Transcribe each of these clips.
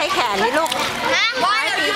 ใช้แขนนี่ลูกไม้ฮะ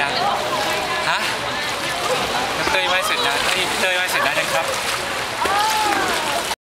ยังฮะเตยวันเสร็จนะเต้ยไหวันเสร็จนะยังครับ